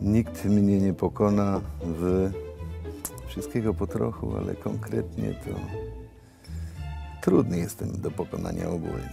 Nikt mnie nie pokona w wszystkiego po trochu, ale konkretnie to trudny jestem do pokonania ogólnie.